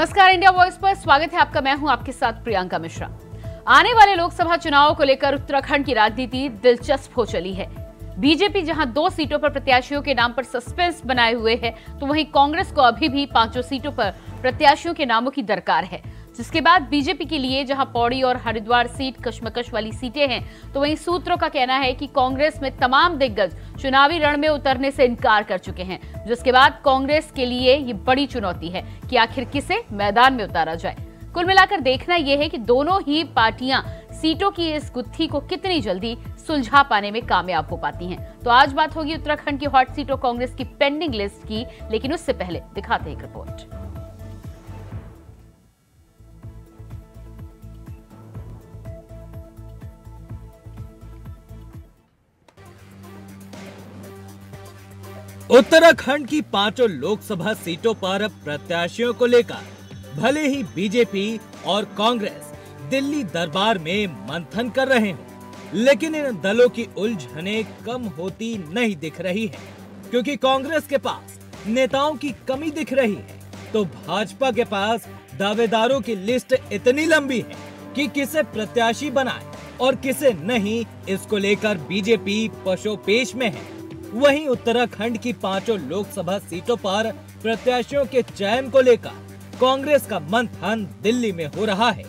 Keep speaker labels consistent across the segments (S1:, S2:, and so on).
S1: नमस्कार India voice पर स्वागत है आपका। मैं हूँ आपके साथ प्रियंका मिश्रा। आने वाले लोकसभा चुनाव को लेकर उत्तराखंड की राजनीति दिलचस्प हो चली है। बीजेपी जहाँ दो सीटों पर प्रत्याशियों के नाम पर सस्पेंस बनाए हुए है तो वहीं कांग्रेस को अभी भी पाँचों सीटों पर प्रत्याशियों के नामों की दरकार है। जिसके बाद बीजेपी के लिए जहाँ पौड़ी और हरिद्वार सीट कशमकश वाली सीटें हैं तो वहीं सूत्रों का कहना है कि कांग्रेस में तमाम दिग्गज चुनावी रण में उतरने से इनकार कर चुके हैं, जिसके बाद कांग्रेस के लिए ये बड़ी चुनौती है कि आखिर किसे मैदान में उतारा जाए। कुल मिलाकर देखना यह है कि दोनों ही पार्टियाँ सीटों की इस गुत्थी को कितनी जल्दी सुलझा पाने में कामयाब हो पाती हैं। तो आज बात होगी उत्तराखंड की हॉट सीट कांग्रेस की पेंडिंग लिस्ट की, लेकिन उससे पहले दिखाते हैं एक रिपोर्ट।
S2: उत्तराखंड की पाँचों लोकसभा सीटों पर प्रत्याशियों को लेकर भले ही बीजेपी और कांग्रेस दिल्ली दरबार में मंथन कर रहे हों, लेकिन इन दलों की उलझने कम होती नहीं दिख रही है। क्योंकि कांग्रेस के पास नेताओं की कमी दिख रही है तो भाजपा के पास दावेदारों की लिस्ट इतनी लंबी है कि किसे प्रत्याशी बनाए और किसे नहीं, इसको लेकर बीजेपी पशोपेश में है। वहीं उत्तराखंड की पाँचों लोकसभा सीटों पर प्रत्याशियों के चयन को लेकर कांग्रेस का मंथन दिल्ली में हो रहा है,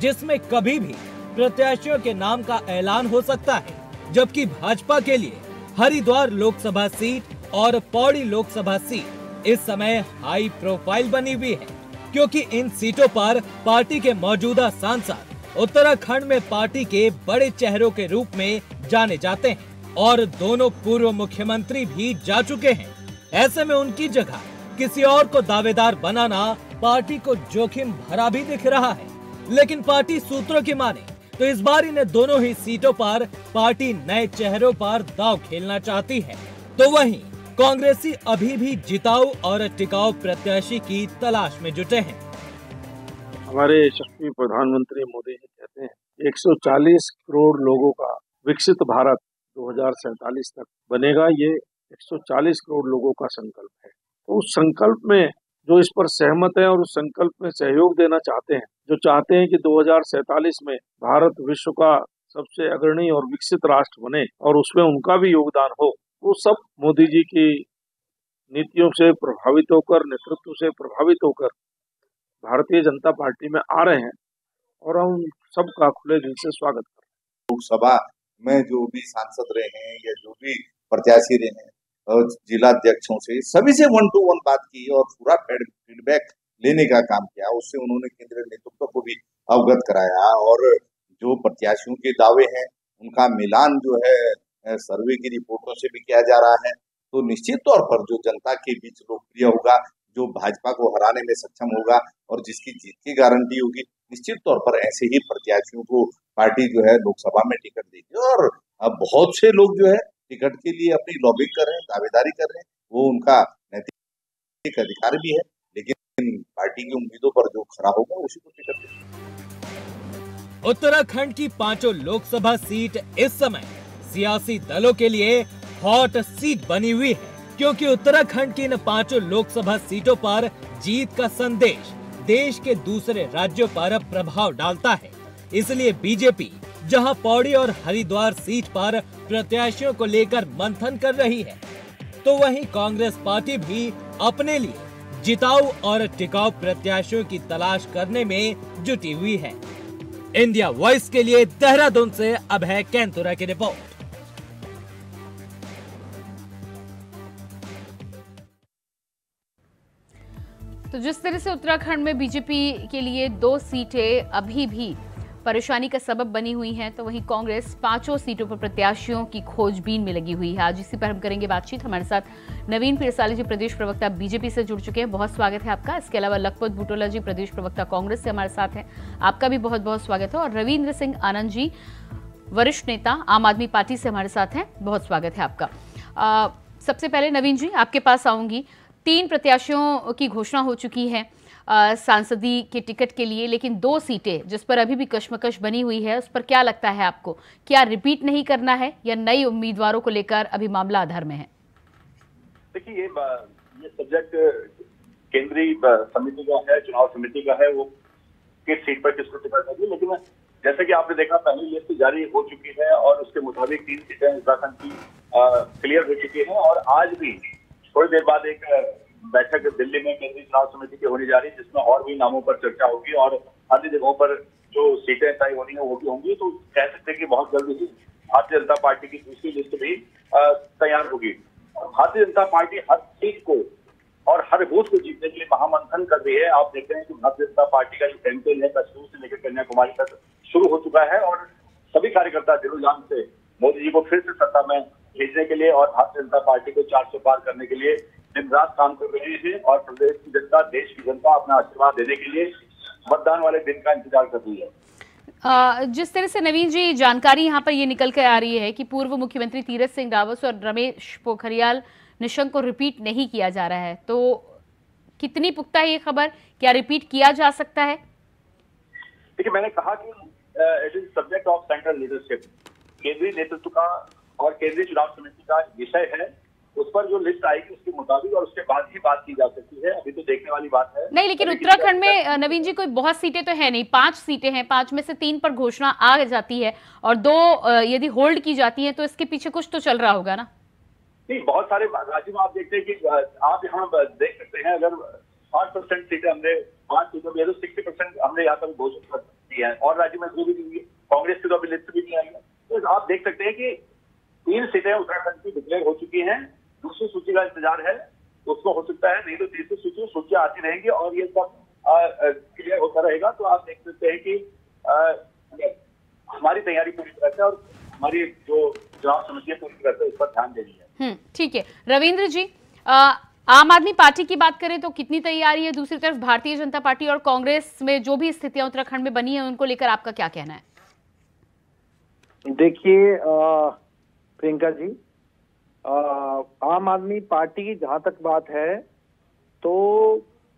S2: जिसमें कभी भी प्रत्याशियों के नाम का ऐलान हो सकता है, जबकि भाजपा के लिए हरिद्वार लोकसभा सीट और पौड़ी लोकसभा सीट इस समय हाई प्रोफ़ाइल बनी हुई है, क्योंकि इन सीटों पर पार्टी के मौजूदा सांसद उत्तराखंड में पार्टी के बड़े चेहरों के रूप में जाने जाते हैं। और दोनों पूर्व मुख्यमंत्री भी जा चुके हैं। ऐसे में उनकी जगह किसी और को दावेदार बनाना पार्टी को जोखिम भरा भी दिख रहा है। लेकिन पार्टी सूत्रों की माने तो इस बार इन्हें दोनों ही सीटों पर पार्टी नए चेहरों पर दाव खेलना चाहती है। तो वहीं कांग्रेसी अभी भी जिताऊ और टिकाऊ प्रत्याशी की तलाश में जुटे हैं।
S3: हमारे यशस्वी प्रधानमंत्री मोदी जी कहते हैं 140 करोड़ लोगों का विकसित भारत दो तक बनेगा, ये 140 करोड़ लोगों का संकल्प है। तो उस संकल्प में जो इस पर सहमत है और उस संकल्प में सहयोग देना चाहते हैं, जो चाहते हैं कि दो में भारत विश्व का सबसे अग्रणी और विकसित राष्ट्र बने और उसमें उनका भी योगदान हो, वो सब मोदी जी की नीतियों से प्रभावित होकर, नेतृत्व से प्रभावित होकर भारतीय जनता पार्टी में आ रहे हैं और हम सबका खुले दिल से स्वागत कर
S4: लोकसभा में जो भी सांसद रहे हैं या जो भी प्रत्याशी रहे हैं जिला अध्यक्षों से सभी से वन टू वन बात की और पूरा फीडबैक लेने का काम किया। उससे उन्होंने केंद्रीय नेतृत्व को भी अवगत कराया और जो प्रत्याशियों के दावे हैं, उनका मिलान जो है सर्वे की रिपोर्टों से भी किया जा रहा है। तो निश्चित तौर पर जो जनता के बीच लोकप्रिय होगा, जो भाजपा को हराने में सक्षम होगा और जिसकी जीत की गारंटी होगी निश्चित तौर पर ऐसे ही प्रत्याशियों को पार्टी जो है लोकसभा में टिकट देगी। और अब बहुत से लोग जो है टिकट के लिए अपनी लॉबिंग कर रहे हैं, दावेदारी कर रहे हैं, वो उनका नैतिक अधिकार भी है, लेकिन पार्टी की उम्मीदों पर जो खड़ा होगा, उसी को टिकट देगा।
S2: उत्तराखंड की पाँचों लोकसभा सीट इस समय सियासी दलों के लिए हॉट सीट बनी हुई है, क्योंकि उत्तराखंड की इन पाँचों लोकसभा सीटों पर जीत का संदेश देश के दूसरे राज्यों पर प्रभाव डालता है। इसलिए बीजेपी, जहाँ पौड़ी और हरिद्वार सीट पर प्रत्याशियों को लेकर मंथन कर रही है तो वहीं कांग्रेस पार्टी भी अपने लिए जिताऊ और टिकाऊ प्रत्याशियों की तलाश करने में जुटी हुई है। इंडिया वॉइस के लिए देहरादून से अभय कैंतुरा की रिपोर्ट।
S1: तो जिस तरह से उत्तराखंड में बीजेपी के लिए दो सीटें अभी भी परेशानी का सबब बनी हुई हैं तो वहीं कांग्रेस पाँचों सीटों पर प्रत्याशियों की खोजबीन में लगी हुई है। आज इसी पर हम करेंगे बातचीत। हमारे साथ नवीन पिरसाली जी, प्रदेश प्रवक्ता बीजेपी से जुड़ चुके हैं। बहुत स्वागत है आपका। इसके अलावा लखपत बुटोला जी, प्रदेश प्रवक्ता कांग्रेस से हमारे साथ हैं। आपका भी बहुत बहुत स्वागत है। और रविन्द्र सिंह आनंद जी, वरिष्ठ नेता, आम आदमी पार्टी से हमारे साथ हैं। बहुत स्वागत है आपका। सबसे पहले नवीन जी, आपके पास आऊँगी। तीन प्रत्याशियों की घोषणा हो चुकी है सांसदी के टिकट के लिए, लेकिन दो सीटें जिस पर अभी भी कश्मकश बनी हुई है, उस पर क्या लगता है आपको? क्या रिपीट नहीं करना है या नई उम्मीदवारों को लेकर अभी मामला आधार में है?
S5: देखिए, ये ये सब्जेक्ट केंद्रीय समिति का है, चुनाव समिति का है, वो किस सीट पर किसको टिकट देगी, लेकिन जैसे कि आपने देखा, पहली लिस्ट जारी हो चुकी है और उसके मुताबिक तीन सीटें उत्तराखंड की क्लियर हो चुकी है और आज भी थोड़ी देर बाद एक बैठक दिल्ली में केंद्रीय चुनाव समिति की होने जा रही है, जिसमें और भी नामों पर चर्चा होगी और अन्य जगहों पर जो सीटें तय होनी है, वो भी होंगी। तो कह सकते हैं कि बहुत जल्दी ही भारतीय जनता पार्टी की दूसरी लिस्ट भी तैयार होगी। भारतीय जनता पार्टी हर सीट को और हर बूथ को जीतने के लिए महामंथन कर रही है। आप देख रहे हैं कि भारतीय जनता पार्टी का जो कैंपेन है कश्मीर से लेकर कन्याकुमारी तक शुरू हो चुका है और सभी कार्यकर्ता दिलोजान से मोदी जी को फिर से सत्ता में भेजने के लिए और भारतीय जनता पार्टी को चार सौ पार करने के लिए दिन रात काम कर रहे हैं और प्रदेश की जनता देश की जनता अपना आशीर्वाद देने के लिए मतदान वाले दिन का इंतज़ार कर रही है।
S1: जिस तरह से नवीन जी जानकारी यहाँ पर ये निकल कर आ रही है कि पूर्व मुख्यमंत्री तीरथ सिंह रावत और रमेश पोखरियाल निशंक को रिपीट नहीं किया जा रहा है तो कितनी पुख्ता है ये खबर? क्या रिपीट किया जा सकता है?
S5: देखिए मैंने कहा कि it is subject of central leadership केंद्रीय नेतृत्व का और केंद्रीय चुनाव समिति का विषय है उस पर जो लिस्ट आएगी उसके मुताबिक और उसके बाद ही बात की जा सकती है। अभी तो देखने वाली बात है।
S1: नहीं लेकिन उत्तराखंड में नवीन जी कोई बहुत सीटें तो है नहीं। पाँच सीटें हैं पाँच में से तीन पर घोषणा आ जाती है और दो यदि होल्ड की जाती है तो इसके पीछे कुछ तो चल रहा होगा ना?
S5: नहीं बहुत सारे राज्यों में आप देखते हैं कि आप यहाँ देख सकते हैं अगर पाँच परसेंट सीटें हमने पाँच सीटों में सिक्सटी परसेंट हमने यहाँ तक घोषित कर दी है। और राज्य में भी कांग्रेस की तो अभी लिस्ट भी नहीं आई है। तो आप देख सकते हैं कि तीन सीटें उत्तराखंड की डिक्लेयर हो चुकी हैं। दूसरी सूची का इंतज़ार है उसको हो सकता है नहीं तो तीसरी सूची सूचियाँ आती रहेंगी और ये सब क्लियर होता रहेगा। तो आप देख सकते हैं कि हमारी तैयारी पूरी तरह से और हमारी जो चुनाव समिति पूरी तरह से इस पर ध्यान देनी है।
S1: हम्म, ठीक है। रविंद्र जी आ, आम आदमी पार्टी की बात करें तो कितनी तैयारी है? दूसरी तरफ़ भारतीय जनता पार्टी और कांग्रेस में जो भी स्थितियाँ उत्तराखंड में बनी है उनको लेकर आपका क्या कहना है?
S6: देखिए प्रियंका जी आ, आम आदमी पार्टी की जहाँ तक बात है तो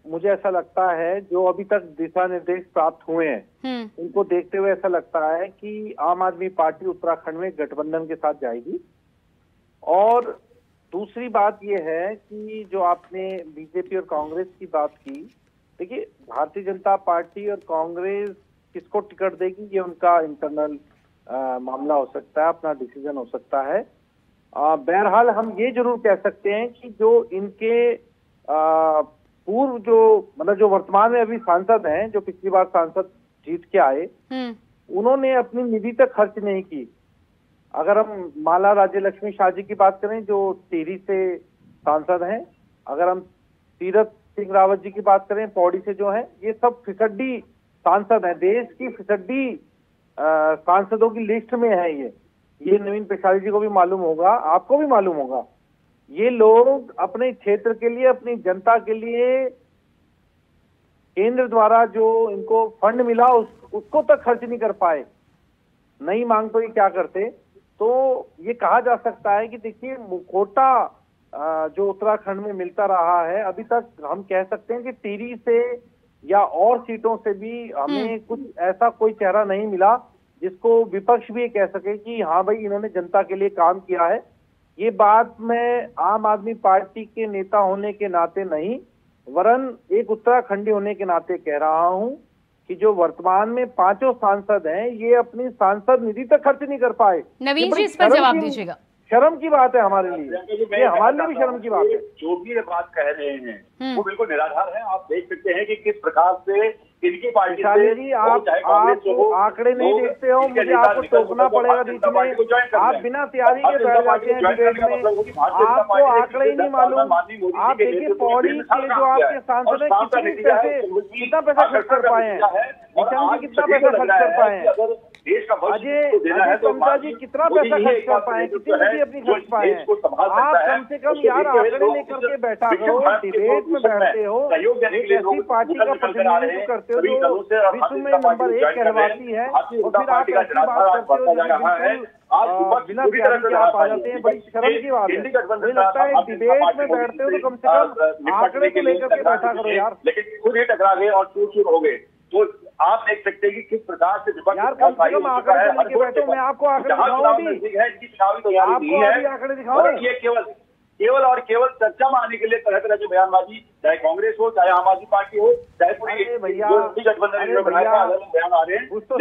S6: मुझे ऐसा लगता है जो अभी तक दिशा निर्देश प्राप्त हुए हैं हम्म। उनको देखते हुए ऐसा लगता है कि आम आदमी पार्टी उत्तराखंड में गठबंधन के साथ जाएगी और दूसरी बात यह है कि जो आपने बीजेपी और कांग्रेस की बात की देखिए भारतीय जनता पार्टी और कांग्रेस किसको टिकट देगी ये उनका इंटरनल मामला हो सकता है अपना डिसीज़न हो सकता है बहरहाल हम ये ज़रूर कह सकते हैं कि जो इनके पूर्व जो मतलब जो वर्तमान में अभी सांसद हैं जो पिछली बार सांसद जीत के आए हम्म। उन्होंने अपनी निधि तक खर्च नहीं की अगर हम माला राज्य लक्ष्मी शाह जी की बात करें जो टिहरी से सांसद हैं अगर हम तीरथ सिंह रावत जी की बात करें पौड़ी से जो है ये सब फिसड्डी सांसद हैं देश की फिसड्डी सांसदों की लिस्ट में है ये। ये नवीन पेशारी जी को भी मालूम होगा आपको भी मालूम होगा। ये लोग अपने क्षेत्र के लिए अपनी जनता के लिए केंद्र द्वारा जो इनको फंड मिला उस, उसको तक खर्च नहीं कर पाए। नहीं मांग तो ये क्या करते? तो ये कहा जा सकता है कि देखिए मुखोटा जो उत्तराखंड में मिलता रहा है अभी तक हम कह सकते हैं कि टीरी से या और सीटों से भी हमें हम्म। कुछ ऐसा कोई चेहरा नहीं मिला। जिसको विपक्ष भी कह सके कि हाँ भाई इन्होंने जनता के लिए काम किया है। ये बात मैं आम आदमी पार्टी के नेता होने के नाते नहीं वरन एक उत्तराखंडी होने के नाते कह रहा हूँ कि जो वर्तमान में पाँचों सांसद हैं ये अपनी सांसद निधि तक खर्च नहीं कर पाए।
S1: नवीन जी इस पर जवाब दीजिएगा।
S6: शर्म की बात है हमारे लिए। ये हमारे लिए भी शर्म की बात है।
S5: जो भी ये बात कह रहे हैं हम्म। वो बिल्कुल निराधार है। आप देख सकते हैं कि किस प्रकार से इनकी पार्टी
S6: जी आप आप आंकड़े नहीं देखते हो मुझे आपको टोकना पड़ेगा बीच में। आप बिना तैयारी के बैठ जाते हैं डिबेट में आपको आंकड़े ही नहीं मालूम। आप देखिए पौड़ी के जो आपके सांसद है कितने पैसे कितना पैसा खर्च कर पाए हैं? निशान जी कितना पैसा खर्च कर पाए हैं? देश अजय समझा जी कितना पैसा खर्च कर पाए कितनी नदी अपनी खर्च पाए हैं? आप कम से कम यार आंकड़े लेकर के बैठा करो डिबेट में बैठते हो एक ऐसी पार्टी का प्रतिनिधित्व करते हो जो विश्व में नंबर एक कहलवाती है। और फिर आप ऐसी बात करते हो बिना तैयारी के आप आ जाते हैं बड़ी शर्म की बात है। मुझे लगता है डिबेट में बैठते हो तो कम से कम आंकड़े को लेकर के बैठा करो यार।
S5: लेकिन खुद ही टकरा गए और चूर चूर हो गए। तो आप देख सकते हैं कि किस प्रकार से विपक्ष
S6: यार कम से कम आंकड़े लेके बैठे मैं आपको आंकड़े दिखाऊँ भी।
S5: इसकी चुनावी तैयारी नहीं है
S6: आंकड़े दिखाऊँ?
S5: ये केवल केवल और केवल चर्चा में आने के लिए तरह तरह की बयानबाजी चाहे कांग्रेस हो चाहे आम आदमी पार्टी हो चाहे पूरी गठबंधन बनाया बयान आ रहे हैं।
S6: तो तो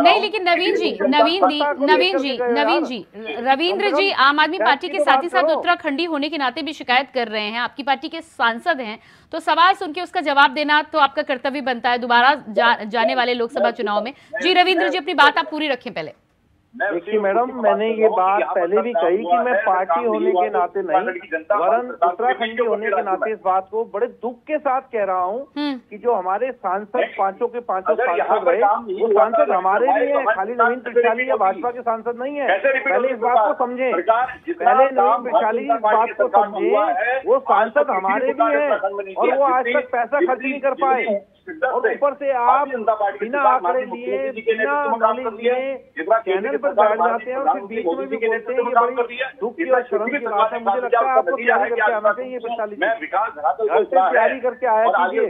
S5: नहीं।
S1: लेकिन नवीन जी नवीन जी नवीन जी नवीन जी रविंद्र जी आम आदमी पार्टी के
S6: तो
S1: साथ ही साथ उत्तराखंडी होने के नाते भी शिकायत कर रहे हैं। आपकी पार्टी के सांसद हैं। तो सवाल सुन के उसका जवाब देना तो आपका कर्तव्य बनता है दोबारा जा, जाने वाले लोकसभा चुनाव में। जी रविंद्र जी अपनी बात आप पूरी रखें पहले।
S6: देखिए मैडम मैंने ये बात पहले भी कही कि मैं पार्टी होने के नाते नहीं वरन
S5: के
S6: उत्तराखंडी होने के नाते इस बात को बड़े दुख के साथ कह रहा हूँ
S1: हम्म।
S6: कि जो हमारे सांसद पाँचों के पाँचों सांसद रहे वो सांसद हमारे भी हैं खाली नवीन पिछाली या भाजपा के सांसद नहीं है। पहले इस बात को समझे। पहले नवीन पिछाली इस बात को समझे वो सांसद हमारे भी हैं
S5: उत्तराखंड में नहीं
S6: और वो आज तक पैसा खर्च नहीं कर पाए। और ऊपर से आप बिना आंकड़े लिए बिना नॉलेज। लिए चैनल पर बैठ जाते हैं और फिर बीच में भी बोलते हैं ये बड़ी दुख की और शर्म की बात है मुझे लगता है आपको तैयारी करके आना चाहिए पिछाली
S5: मैं
S6: घर से तैयारी करके आया कीजिए।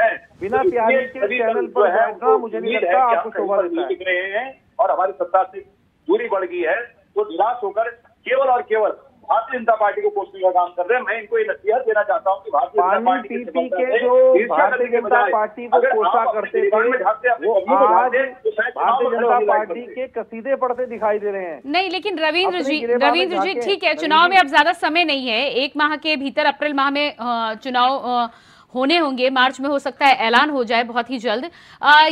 S5: है।
S6: बिना
S5: तो
S6: तैयारी के चैनल पर
S5: है
S6: बैठना मुझे नहीं लगता आपको शोभा देता
S5: रहे हैं और हमारी सत्ता से दूरी बढ़ गई है तो निराश होकर केवल और केवल भारतीय जनता पार्टी को कोसने का काम कर रहे हैं। मैं इनको ये नसीहत देना चाहता हूँ कि भारतीय जनता पार्टी की
S6: जो भारतीय जनता पार्टी को कोसा करते
S5: तो
S6: भारतीय जनता पार्टी के कसीदे पड़ते दिखाई दे रहे हैं।
S1: नहीं लेकिन रविंद्र जी रविंद्र जी ठीक है चुनाव में अब ज़्यादा समय नहीं है। एक माह के भीतर अप्रैल माह में चुनाव होने होंगे। मार्च में हो सकता है ऐलान हो जाए बहुत ही जल्द।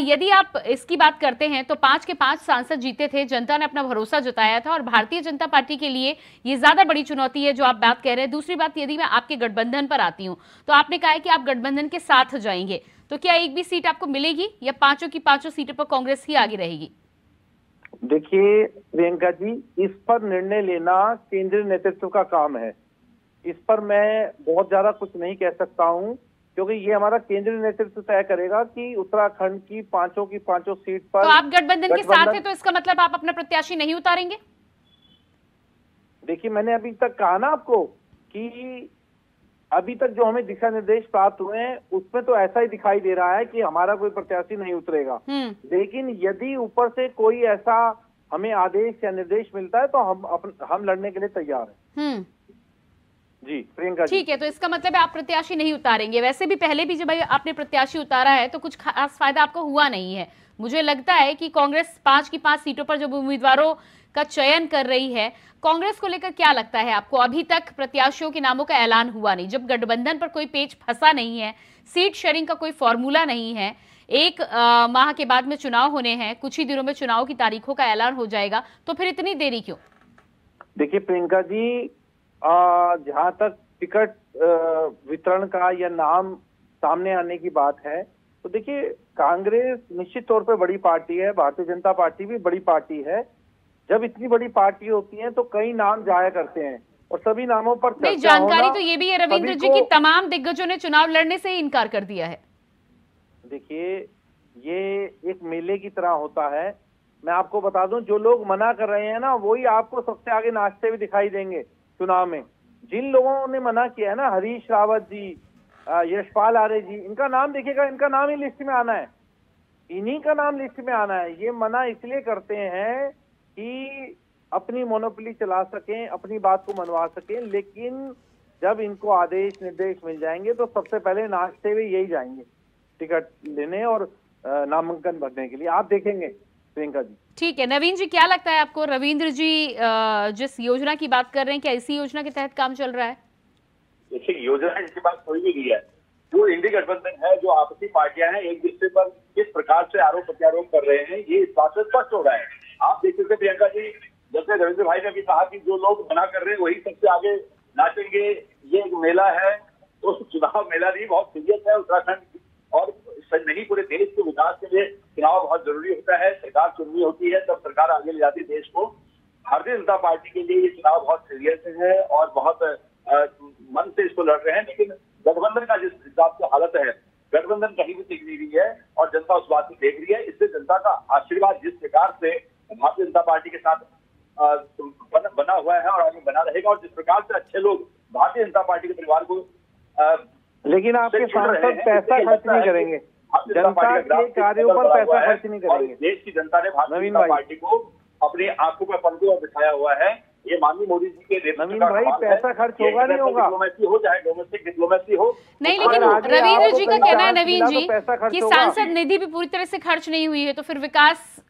S1: यदि आप इसकी बात करते हैं तो पाँच के पाँच सांसद जीते थे। जनता ने अपना भरोसा जताया था और भारतीय जनता पार्टी के लिए ये ज़्यादा बड़ी चुनौती है जो आप बात कह रहे हैं। दूसरी बात, यदि मैं आपके गठबंधन पर आती हूँ तो आपने कहा है कि आप गठबंधन के साथ जाएँगे। तो क्या एक भी सीट आपको मिलेगी या पाँचों की पाँचों सीटों पर कांग्रेस ही आगे रहेगी?
S6: देखिए, प्रियंका जी, इस पर निर्णय लेना केंद्रीय नेतृत्व का काम है। इस पर मैं बहुत ज़्यादा कुछ नहीं कह सकता हूँ। क्योंकि ये हमारा केंद्रीय नेतृत्व तय करेगा कि उत्तराखंड की पाँचों की पाँचों सीट पर
S1: तो आप गठबंधन के साथ है तो इसका मतलब आप अपना प्रत्याशी नहीं उतारेंगे?
S6: देखिए मैंने अभी तक कहा ना आपको कि अभी तक जो हमें दिशा निर्देश प्राप्त हुए हैं उसमें तो ऐसा ही दिखाई दे रहा है कि हमारा कोई प्रत्याशी नहीं उतरेगा।
S1: हम्म।
S6: लेकिन यदि ऊपर से कोई ऐसा हमें आदेश या निर्देश मिलता है तो हम अपन, हम लड़ने के लिए तैयार हैं।
S1: हम्म।
S6: जी प्रियंका
S1: ठीक है तो इसका मतलब है आप प्रत्याशी नहीं उतारेंगे। वैसे भी पहले भी जब आपने प्रत्याशी उतारा है तो कुछ खास फ़ायदा आपको हुआ नहीं है। मुझे लगता है कि कांग्रेस पाँच की पाँच सीटों पर जब उम्मीदवारों का चयन कर रही है कांग्रेस को लेकर क्या लगता है आपको? अभी तक प्रत्याशियों के नामों का ऐलान हुआ नहीं। जब गठबंधन पर कोई पेज फंसा नहीं है सीट शेयरिंग का कोई फॉर्मूला नहीं है एक अ, माह के बाद में चुनाव होने हैं कुछ ही दिनों में चुनाव की तारीखों का ऐलान हो जाएगा तो फिर इतनी देरी क्यों?
S6: देखिए प्रियंका जी जहाँ तक टिकट वितरण का या नाम सामने आने की बात है तो देखिए कांग्रेस निश्चित तौर पे बड़ी पार्टी है भारतीय जनता पार्टी भी बड़ी पार्टी है। जब इतनी बड़ी पार्टी होती है तो कई नाम जाया करते हैं और सभी नामों पर
S1: नहीं जानकारी तो ये भी है रविंद्र जी की तमाम दिग्गजों ने चुनाव लड़ने से ही इनकार कर दिया है।
S6: देखिए ये एक मेले की तरह होता है। मैं आपको बता दूँ जो लोग मना कर रहे हैं ना वही आपको सबसे आगे नाचते हुए दिखाई देंगे। चुनाव में जिन लोगों ने मना किया है ना, हरीश रावत जी यशपाल आर्य जी, इनका नाम देखिएगा, इनका नाम ही लिस्ट में आना है। इन्हीं का नाम लिस्ट में आना है। ये मना इसलिए करते हैं कि अपनी मोनोपोली चला सकें, अपनी बात को मनवा सकें, लेकिन जब इनको आदेश, निर्देश मिल जाएँगे तो सबसे पहले नाचते हुए यही जाएँगे। टिकट लेने और नामांकन भरने के लिए। आप देखेंगे प्रियंका जी।
S1: ठीक है नवीन जी क्या लगता है आपको? रविंद्र जी जिस योजना की बात कर रहे हैं क्या इसी योजना के तहत काम चल रहा है?
S5: देखिए योजना इसके पास कोई भी नहीं है। जो इंडी गठबंधन है जो आपसी पार्टियाँ हैं एक दूसरे पर किस प्रकार से आरोप प्रत्यारोप कर रहे हैं ये इस बात से स्पष्ट हो रहा है। आप देख सकते प्रियंका जी जैसे रविंद्र भाई ने भी कहा कि जो लोग मना कर रहे हैं वही सबसे आगे नाचेंगे। ये एक मेला है तो चुनाव मेला नहीं बहुत सीरियस है उत्तराखंड और नहीं, पूरे देश के विकास के लिए चुनाव बहुत ज़रूरी होता है, सरकार चुननी होती है, तब सरकार आगे ले जाती देश को। भारतीय जनता पार्टी के लिए ये चुनाव बहुत सीरियस है और बहुत मन से इसको लड़ रहे हैं, लेकिन गठबंधन का जिस हिसाब से हालत है, गठबंधन कहीं भी टिक नहीं रही है और जनता उस बात को देख रही है, इससे जनता का आशीर्वाद जिस प्रकार से भारतीय जनता पार्टी के साथ बना हुआ है और आगे बना रहेगा और जिस प्रकार से अच्छे लोग भारतीय जनता पार्टी के परिवार को
S6: लेकिन आपके सांसद पैसा खर्च नहीं करेंगे।
S5: जनता का
S6: कार्यों पर पैसा खर्च नहीं करेंगे।
S5: देश की जनता ने
S6: नवीन भाई।
S5: पार्टी को अपनी आँखों पर पर्दे और बिठाया हुआ है। ये माननीय मोदी जी के
S6: नवीन भाई, पैसा खर्च होगा नहीं होगा।
S5: डिप्लोमेसी हो चाहे डोमेस्टिक डिप्लोमेसी हो
S1: नहीं लेकिन रविंद्र जी का कहना है नवीन जी कि सांसद निधि भी पूरी तरह से खर्च नहीं हुई है तो फिर विकास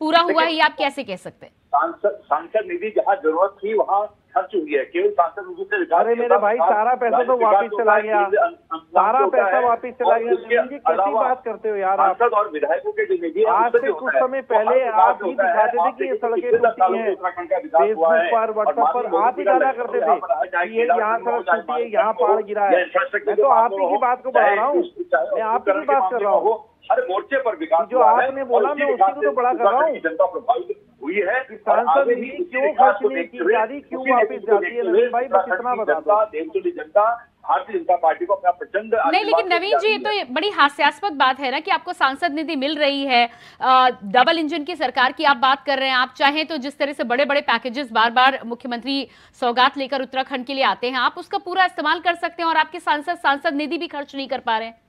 S1: पूरा हुआ है आप कैसे कह सकते हैं?
S5: सांसद सांसद निधि जहाँ ज़रूरत थी वहाँ खर्च हुई है केवल सांसद निधि से
S6: अरे मेरे भाई, सारा पैसा तो वापिस चला गया। सारा पैसा वापिस चला गया। कैसी बात करते हो यार आप?
S5: सांसद और विधायकों के जो निधि
S6: आज से कुछ समय पहले आप ही दिखाते थे कि ये सड़कें टूटी हैं। फेसबुक पर व्हाट्सएप पर आप ही डाला करते थे। ये यहाँ सड़क टूटी है यहाँ पहाड़ गिरा है। मैं तो आप ही की बात को बढ़ा रहा हूँ। मैं आप ही की बात कर रहा हूँ।
S5: हर मोर्चे पर विकास
S6: जो आपने बोला, मैं उसी को तो बड़ा कर रहा हूँ।
S5: जनता प्रभावित हुई है
S6: सांसद
S5: उसी
S6: क्यों खर्च नहीं की जा रही, क्यों वापस जाती है? नवीन भाई, बस इतना बता दो।
S5: जनता, जनता भारतीय जनता पार्टी को अपना प्रचंड
S1: नहीं लेकिन नवीन जी ये तो बड़ी हास्यास्पद बात है ना कि आपको सांसद निधि मिल रही है अ, डबल इंजन की सरकार की आप बात कर रहे हैं आप चाहें तो जिस तरह से बड़े बड़े पैकेजेस बार बार मुख्यमंत्री सौगात लेकर उत्तराखंड के लिए आते हैं आप उसका पूरा इस्तेमाल कर सकते हैं और आपके सांसद सांसद निधि भी खर्च नहीं कर पा रहे हैं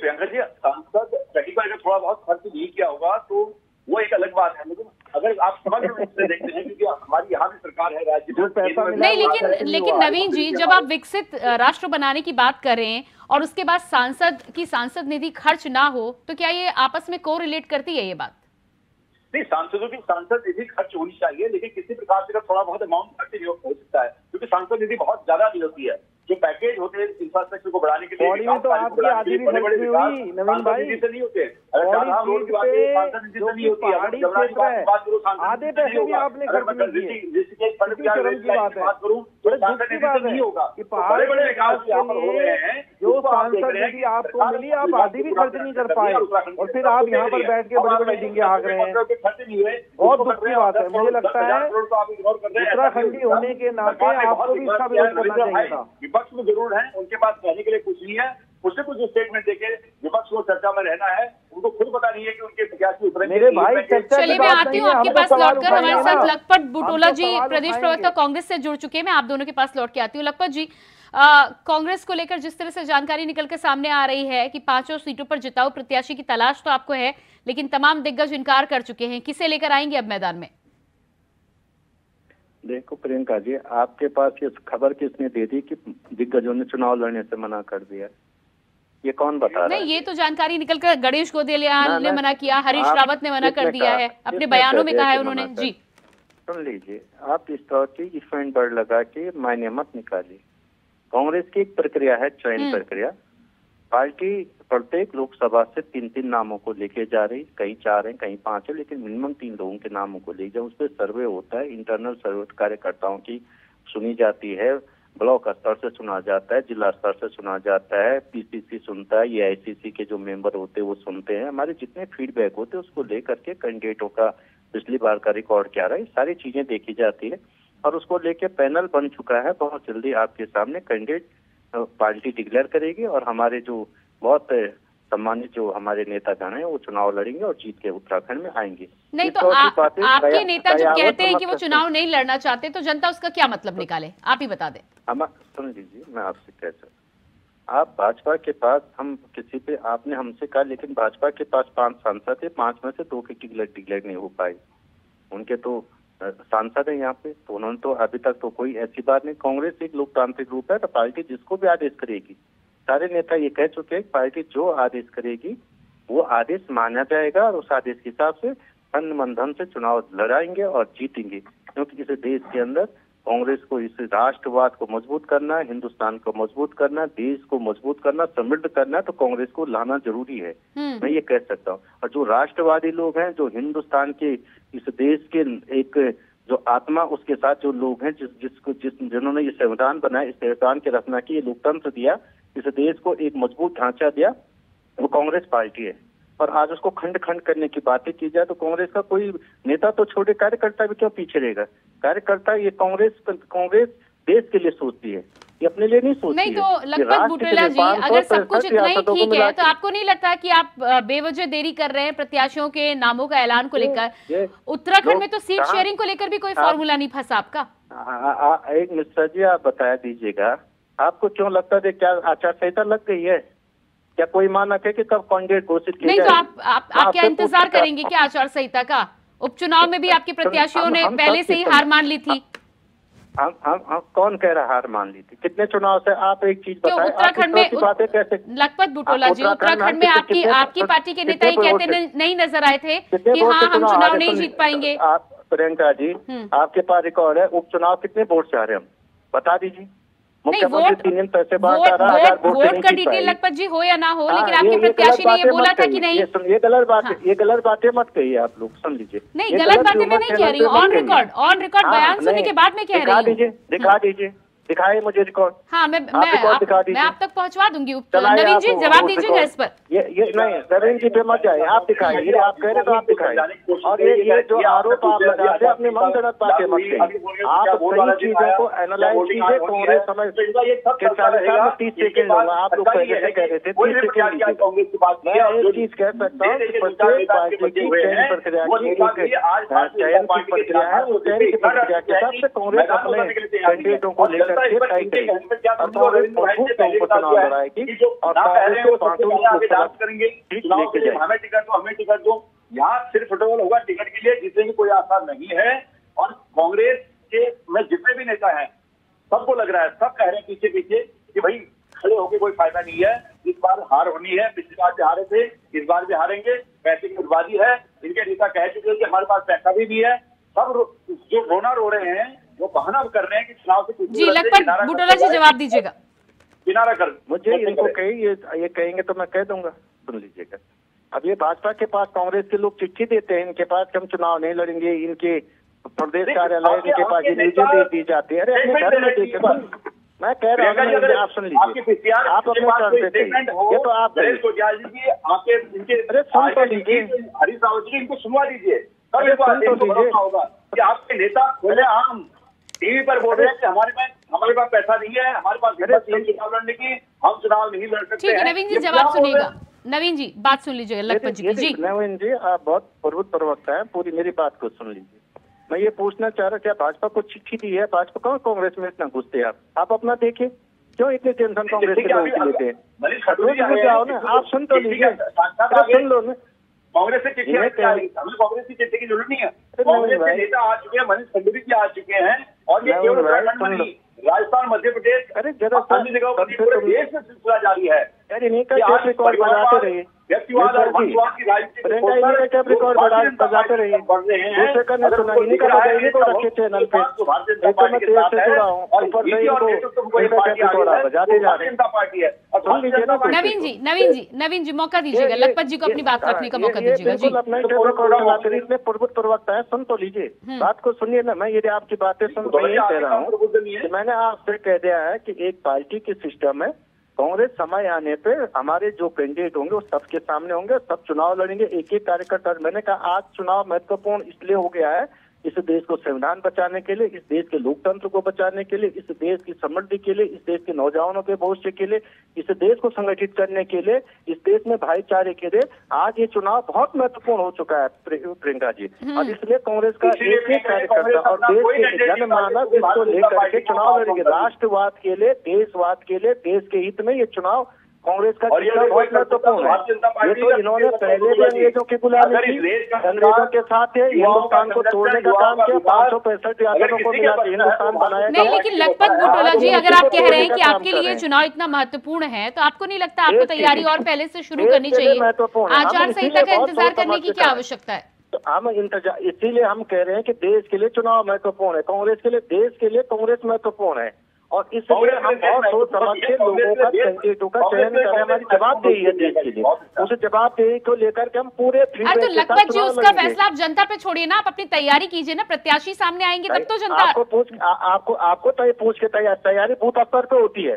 S5: प्रियंका जी सांसद कहीं पर अगर थोड़ा बहुत खर्च नहीं किया होगा तो वो एक अलग बात है लेकिन अगर आप समग्र रूप से देखते हैं क्योंकि हमारी यहाँ भी सरकार है राज्य
S1: नहीं
S6: है,
S5: है,
S1: लेकिन लेकिन नवीन जी जब आप विकसित राष्ट्र बनाने की बात करें और उसके बाद सांसद की सांसद निधि खर्च ना हो तो क्या ये आपस में को रिलेट करती है ये बात?
S5: नहीं सांसदों की सांसद निधि खर्च होनी चाहिए लेकिन किसी प्रकार से थोड़ा बहुत अमाउंट खर्च हो हो सकता है क्योंकि सांसद निधि बहुत ज़्यादा नहीं होती है। जो पैकेज होते हैं इंफ्रास्ट्रक्चर को बढ़ाने के लिए
S6: तो आपकी आधी नवीन भाई।
S5: से नहीं होते
S6: है, पैसे भी आपने बड़े
S5: तो तो बड़े बड़े विकास
S6: जो सांसद निधि आपको मिली आप आधी भी खर्च नहीं
S5: कर
S6: पाए और फिर आप यहाँ पर बैठ के बड़ी बड़ी डिंगे हाँक रहे हैं बहुत दुख की बात है। मुझे लगता है। उत्तराखंडी होने के नाते आपको भी इसका विरोध करना चाहिए था।
S5: विपक्ष में ज़रूर है उनके पास कहने के लिए कुछ नहीं है। उससे कुछ स्टेटमेंट देके विपक्ष को चर्चा में रहना है उनको खुद पता नहीं है कि उनके प्रत्याशी उतरेंगे
S6: मेरे भाई,
S1: चलिए मैं आती
S6: हूँ
S1: आपके
S6: तो
S1: पास लौटकर हमारे साथ लखपत बुटोला
S6: तो
S1: जी प्रदेश प्रवक्ता कांग्रेस से जुड़ चुके हैं मैं आप दोनों के पास लौट के आती हूँ। लखपत जी कांग्रेस को लेकर जिस तरह से जानकारी निकल के सामने आ रही है कि पाँचों सीटों पर जिताऊ प्रत्याशी की तलाश तो आपको है लेकिन तमाम दिग्गज इनकार कर चुके हैं। किसे लेकर आएँगे अब मैदान में?
S7: देखो प्रियंका जी आपके पास ये खबर किसने दे दी कि दिग्गजों ने चुनाव लड़ने से मना कर दिया? ये कौन बता रहा
S1: नहीं
S7: है?
S1: ये तो जानकारी निकल कर गणेश गोदेलियाल
S7: ने
S1: मना किया हरीश रावत ने मना कर दिया है अपने बयानों में कहा है उन्होंने? जी।
S7: सुन लीजिए आप इस तरह की इवेंट बर्ड लगा के मायने मत निकालिए। कांग्रेस की एक प्रक्रिया है चयन
S1: हम्म।
S7: प्रक्रिया। पार्टी प्रत्येक लोकसभा से तीन तीन नामों को लेके जा रही कहीं चार है कहीं पाँच है, लेकिन मिनिमम तीन लोगों के नामों को ले जाए उस पर सर्वे होता है इंटरनल सर्वे कार्यकर्ताओं की सुनी जाती है, ब्लॉक स्तर से सुना जाता है, जिला स्तर से सुना जाता है पीसीसी सुनता है, ये आईसीसी के जो मेंबर होते हैं, वो सुनते हैं। हमारे जितने फीडबैक होते हैं, उसको लेकर के कैंडिडेटों का पिछली बार का रिकॉर्ड क्या रहा है सारी चीज़ें देखी जाती है। और उसको लेके पैनल बन चुका है, बहुत जल्दी आपके सामने कैंडिडेट पार्टी डिक्लेयर करेगी और हमारे जो बहुत सम्मानित जो हमारे नेतागण हैं वो चुनाव लड़ेंगे और जीत के उत्तराखंड में आएँगे।
S1: नहीं तो आ, आपके नेता जब
S7: कयावत
S1: कहते हैं कि वो चुनाव नहीं लड़ना चाहते तो जनता उसका क्या मतलब तो, निकाले? आप ही बता दें।
S7: हम सुन लीजिए मैं आपसे कह सकता आप भाजपा के पास हम किसी पे आपने हमसे कहा लेकिन भाजपा के पास पाँच सांसद थे पाँच में से दो की टिकट डिक्लेयर नहीं हो पाई। उनके तो सांसद है यहाँ पे तो उन्होंने तो अभी तक तो कोई ऐसी बात नहीं। कांग्रेस एक लोकतांत्रिक रूप है तो पार्टी जिसको भी आदेश करेगी। सारे नेता ये कह चुके हैं पार्टी जो आदेश करेगी, वो आदेश माना जाएगा और उस आदेश के हिसाब से तन मन धन से चुनाव लड़ाएँगे और जीतेंगे, क्योंकि इस देश के अंदर कांग्रेस को इस राष्ट्रवाद को मज़बूत करना है हिंदुस्तान को मज़बूत करना देश को मज़बूत करना समृद्ध करना तो कांग्रेस को लाना ज़रूरी है।
S1: हम्म।
S7: मैं ये कह सकता हूँ। और जो राष्ट्रवादी लोग हैं जो हिंदुस्तान के इस देश के एक जो आत्मा उसके साथ जो लोग हैं जिस जिसको जिस जिन्होंने ये संविधान बनाया इस संविधान की रचना की लोकतंत्र दिया इस देश को एक मज़बूत ढांचा दिया वो कांग्रेस पार्टी है। और आज उसको खंड खंड करने की बातें की जाए तो कांग्रेस का कोई नेता तो छोटे कार्यकर्ता भी क्यों पीछे रहेगा? कार्यकर्ता ये कांग्रेस कांग्रेस देश के लिए सोचती है। ये अपने लिए नहीं सोचती
S1: नहीं तो लखपत बुटेला जी अगर सब कुछ इतना ही ठीक है तो आपको नहीं लगता कि आप बेवजह देरी कर रहे हैं प्रत्याशियों के नामों का ऐलान को लेकर? उत्तराखंड में तो सीट शेयरिंग को लेकर भी कोई फॉर्मूला नहीं फंसा आपका।
S7: आ, आ, आ, एक मिश्रा जी आप बता दीजिएगा। आपको क्यों लगता है क्या आचार संहिता लग गई है? क्या कोई मानक है कि कब कैंडिडेट घोषित किया
S1: नहीं तो आप आप, आप क्या इंतज़ार करेंगे क्या आचार संहिता का? उपचुनाव में भी आपके प्रत्याशियों
S7: हम-
S1: ने
S7: हम
S1: पहले से ही हार मान ली थी।
S7: हम हम हम कौन कह रहा हार मान ली थी? कितने चुनाव से आप एक चीज़ बताएँ?
S1: उत्तराखंड में
S7: बातें कैसे
S1: लखपत बुटोला जी
S7: उत्तराखंड
S1: में आपकी आपकी पार्टी के नेता ही कहते नहीं नज़र आए थे कि हाँ हम
S7: चुनाव
S1: नहीं जीत पाएँगे।
S7: आप प्रियंका जी
S1: हम्म।
S7: आपके पास रिकॉर्ड है। उपचुनाव कितने वोट से हारे हम? बता दीजिए। मुख्यमंत्री
S1: वोट
S7: तीन दिन पैसे
S1: वोट का डिटेल। लखपत जी हो या ना हो
S7: हाँ,
S1: लेकिन आपके प्रत्याशी ने ये बोला था कि नहीं?
S7: ये गलत बात
S1: हाँ।
S7: ये गलत बातें मत कहिए आप लोग समझिए लीजिए।
S1: नहीं गलत बातें मैं नहीं कह रही हूँ ऑन रिकॉर्ड ऑन रिकॉर्ड
S7: हाँ,
S1: बयान सुनने के बाद में कह
S7: दिखा
S1: रही
S7: दीजिए
S1: हूँ।
S7: दिखा दीजिए। दिखाए मुझे रिकॉर्ड?
S1: हाँ मैं
S7: आप
S1: मैं
S7: रिकॉर्ड
S1: आप,
S7: दिखा दीजिए।
S1: मैं आप तक पहुंचवा दूँगी नवीन जी जवाब दीजिएगा इस पर।
S7: ये ये नहीं नवीन जी पे मत जाइए आप दिखाइए। ये आप कह रहे तो आप दिखाइए। और ये ये जो आरोप आप लगाते हैं अपनी मन गलत बातें मत कहिए। आप सही चीज़ों को एनालाइज कीजिए कांग्रेस समझ के चालीस साल में तीस सेकेंड होगा आप लोग पहले से कह रहे थे तीस सेकेंड मैं एक चीज़ कह सकता हूँ प्रत्येक पार्टी की चयन प्रक्रिया की चयन की प्रक्रिया है चयन की प्रक्रिया के हिसाब से कांग्रेस अपने कैंडिडेटों को लेकर
S5: हमें टिकट दो हमें टिकट दो। यहाँ सिर्फ़ फुटबॉल होगा टिकट के लिए जीतने की कोई आसार नहीं है। और कांग्रेस के में जितने भी नेता हैं सबको लग रहा है सब कह रहे हैं पीछे पीछे कि भाई खड़े होके कोई फ़ायदा नहीं है। इस बार हार होनी है पिछली बार भी हारे थे इस बार भी हारेंगे। पैसे की बर्बादी है। इनके नेता कह चुके हैं कि हमारे पास पैसा भी नहीं है। सब रो, जो रोना रो रहे हैं वो बहाना कर रहे हैं कि चुनाव से कुछ
S1: जी लखपत बुटोला जी जवाब दीजिएगा।
S5: किनारा कर
S7: मुझे इनको कही ये ये कहेंगे तो मैं कह दूँगा। सुन लीजिएगा। अब ये भाजपा के पास कांग्रेस के लोग चिट्ठी देते हैं इनके पास हम चुनाव नहीं लड़ेंगे इनके प्रदेश कार्यालय इनके पास ये नीचे दे दी जाती है। अरे अपने घर में देखे। मैं कह रहा हूँ आप सुन लीजिए। आप अपने कहिए
S5: हो
S7: ये तो आप
S5: आपके इनके
S7: अरे सुन तो लीजिए।
S5: हरीश रावत जी इनको सुनवा दीजिए। तब इनको
S7: सुन तो लीजिए।
S5: होगा कि आपके नेता खुले आम टीवी पर बोल रहे हैं कि हमारे पास हमारे पास पैसा नहीं है हमारे पास
S7: अरे
S5: हिम्मत नहीं है चुनाव लड़ने की हम चुनाव नहीं लड़ सकते
S1: ठीक है। नवीन जी जवाब सुनिएगा। नवीन जी बात सुन लीजिएगा लखपत जी जी।
S7: नवीन जी आप बहुत प्रभुत प्रवक्ता है पूरी मेरी बात को सुन लीजिए। मैं ये पूछना चाह रहा क्या भाजपा को चिट्ठी दी है? भाजपा कौन कांग्रेस में इतना घुसते हैं आप? आप अपना देखिए क्यों इतनी टेंशन कांग्रेस के लोगों लेते हैं? जाओ ना आप सुन तो लीजिए। सुन लो ना।
S5: कांग्रेस से चिट्ठी हमें कांग्रेस की चिट्ठी की ज़रूरत नहीं है। कांग्रेस के नेता आ चुके हैं मनीष खंडूरी जी आ चुके हैं। और ये केवल उत्तराखंड में नहीं राजस्थान मध्य प्रदेश
S7: अरे
S5: जगह पर देश में सिलसिला जारी है।
S7: यार इन्हीं का रिकॉर्ड बजाते रहिए
S5: व्यक्तिवाद और वंशवाद की राजनीति
S7: रिकॉर्ड बजाते रहिए। दूसरे नहीं सुना इन्हीं का बजाइए पे।
S5: तो
S7: एक तो मैं से जुड़ा हूँ ऊपर से इनको
S5: है,
S7: बजाते जा रहे हैं।
S5: है। पार्टी
S1: नवीन जी नवीन जी नवीन जी मौका दीजिएगा। लखपत जी को अपनी बात
S7: हाँ,
S1: रखने का मौका दीजिएगा। जी।
S7: बिल्कुल अपना प्रभुत्व प्रवक्ता है सुन तो लीजिए।
S1: हम्म।
S7: बात को सुनिए ना मैं ये आपकी बातें सुन
S5: तो
S7: ये कह रहा हूँ
S5: नहीं
S7: मैंने आपसे कह दिया है कि एक पार्टी की सिस्टम है कांग्रेस समय आने पे हमारे जो कैंडिडेट होंगे, वो सबके सामने होंगे सब चुनाव लड़ेंगे। एक एक कार्यकर्ता, मैंने कहा, आज चुनाव महत्वपूर्ण इसलिए हो गया है इस देश को संविधान बचाने के लिए इस देश के लोकतंत्र को बचाने के लिए इस देश की समृद्धि के लिए इस देश के नौजवानों के भविष्य के लिए इस देश को संगठित करने के लिए इस देश में भाईचारे के लिए आज ये चुनाव बहुत महत्वपूर्ण हो चुका है प्रियंका जी। और इसलिए कांग्रेस का एक एक कार्यकर्ता और देश के जनमानस इसको लेकर के चुनाव लड़ेंगे। राष्ट्रवाद के लिए देशवाद के लिए देश के हित में ये चुनाव कांग्रेस का
S5: और ये
S7: जीतना बहुत महत्वपूर्ण है।
S5: भारतीय जनता पार्टी
S7: तो इन्होंने पहले भी अंग्रेज़ों की गुलामी की
S5: इस देश का
S7: अंग्रेज़ों के साथ है हिंदुस्तान को तोड़ने का काम किया पाँच सौ पैंसठ यादवों को मिला
S5: के
S7: हिंदुस्तान बनाया
S1: नहीं
S7: गया
S1: लेकिन लखपत बुटोला जी अगर आप कह रहे हैं कि आपके लिए चुनाव इतना महत्वपूर्ण है तो आपको नहीं लगता आपको तैयारी और पहले से शुरू करनी चाहिए?
S7: महत्वपूर्ण
S1: आचार संहिता का इंतज़ार करने की क्या आवश्यकता है?
S7: तो हम इंतज़ार इसीलिए हम कह रहे हैं कि देश के लिए चुनाव महत्वपूर्ण है। कांग्रेस के लिए देश के लिए कांग्रेस महत्वपूर्ण है। और इसलिए हम बहुत सोच समझ के लोगों का कैंडिडेटों का चयन करें हमारी जवाबदेही है देश के लिए। उस जवाबदेही को लेकर के हम पूरे
S1: तो लखपत जी उसका फैसला आप जनता पे छोड़िए ना आप अपनी तैयारी कीजिए ना प्रत्याशी सामने आएँगे तब तो जनता
S7: आपको पूछ आपको आपको तो पूछ के तैयारी बूथ स्तर पे होती है।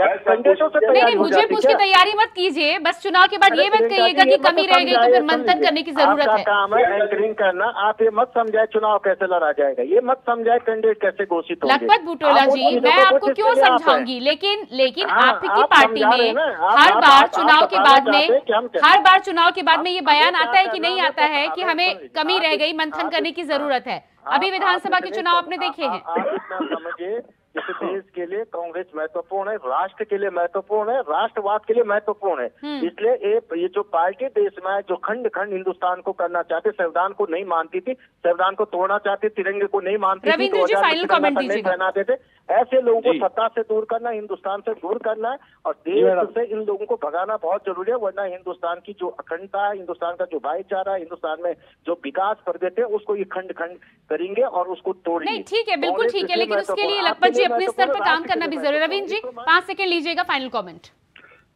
S1: नहीं नहीं मुझे
S7: जाती
S1: पूछ के तैयारी मत कीजिए बस चुनाव के बाद ये मत कहिएगा कि कमी रह गई तो फिर मंथन करने की ज़रूरत है।
S7: काम है एंकरिंग करना आप ये मत समझाए चुनाव कैसे लड़ा जाएगा ये मत समझाए कैंडिडेट कैसे घोषित होंगे।
S1: लखपत बुटोला जी मैं आपको क्यों। समझाऊँगी? लेकिन लेकिन
S7: हाँ,
S1: आपकी पार्टी में हर बार चुनाव के बाद
S7: कि
S1: में हर बार चुनाव के बाद में ये बयान आता है की नहीं आता
S7: है तो हमें
S1: कमी रह गई मंथन करने की ज़रूरत है। अभी विधानसभा के चुनाव आपने देखे
S7: आप-
S1: हैं।
S7: समझिए जैसे देश के लिए कांग्रेस महत्वपूर्ण है राष्ट्र के लिए महत्वपूर्ण है राष्ट्रवाद के लिए महत्वपूर्ण है
S1: हम्म।
S7: इसलिए ये ये जो पार्टी देश में है जो खंड खंड हिंदुस्तान को करना चाहती संविधान को नहीं मानती थी संविधान को तोड़ना चाहती तिरंगे को नहीं मानती थी
S1: दो जी,
S7: 2000 में
S1: final
S7: तिरंगा
S1: comment
S7: नहीं
S1: दीजिएगा।
S7: पहनाते थे ऐसे लोगों को सत्ता से दूर करना हिंदुस्तान से दूर करना है और देश से इन लोगों को भगाना बहुत ज़रूरी है वरना हिंदुस्तान की जो अखंडता है हिंदुस्तान का जो भाईचारा है हिंदुस्तान में जो विकास कर देते हैं उसको ये खंड खंड करेंगे और उसको तोड़ेंगे।
S1: नहीं ठीक है बिल्कुल ठीक है लेकिन उसके लिए लखपत जी अपने स्तर पर काम करना भी ज़रूरी है रविंद्र जी। पाँच सेकेंड लीजिएगा फाइनल कॉमेंट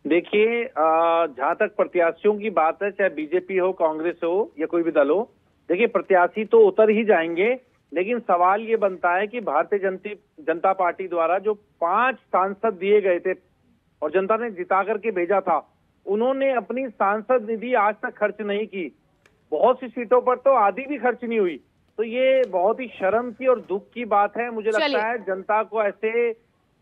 S6: देखिए जहाँ तक प्रत्याशियों की बात है चाहे बीजेपी हो कांग्रेस हो या कोई भी दल हो देखिए प्रत्याशी तो उतर ही जाएँगे लेकिन सवाल ये बनता है कि भारतीय जनती जनता पार्टी द्वारा जो पाँच सांसद दिए गए थे और जनता ने जिता करके भेजा था उन्होंने अपनी सांसद निधि आज तक खर्च नहीं की। बहुत सी सीटों पर तो आधी भी खर्च नहीं हुई। तो ये बहुत ही शर्म की और दुख की बात है। मुझे लगता है जनता को ऐसे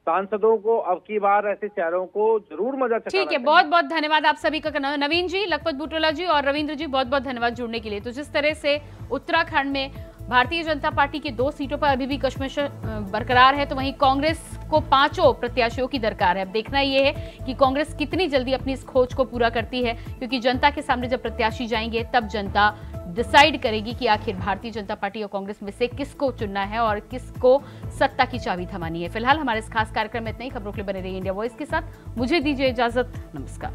S6: सांसदों को अब की बार ऐसे चेहरों को ज़रूर मज़ा
S1: ठीक है बहुत बहुत धन्यवाद आप सभी का। नवीन जी लखपत बुटोला जी और रविंद्र जी बहुत बहुत धन्यवाद जुड़ने के लिए। तो जिस तरह से उत्तराखंड में भारतीय जनता पार्टी की दो सीटों पर अभी भी कश्मकश अ, बरकरार है तो वहीं कांग्रेस को पाँचों प्रत्याशियों की दरकार है। अब देखना यह है कि कांग्रेस कितनी जल्दी अपनी इस खोज को पूरा करती है क्योंकि जनता के सामने जब प्रत्याशी जाएँगे तब जनता डिसाइड करेगी कि आखिर भारतीय जनता पार्टी और कांग्रेस में से किसको चुनना है और किसको सत्ता की चाबी थमानी है। फ़िलहाल हमारे इस खास कार्यक्रम में इतनी ही खबरों के लिए बने रहिए इंडिया वॉइस के साथ। मुझे दीजिए इजाज़त। नमस्कार।